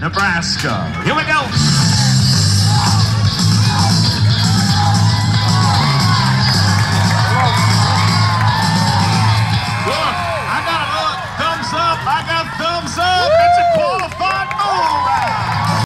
Nebraska. Here we go.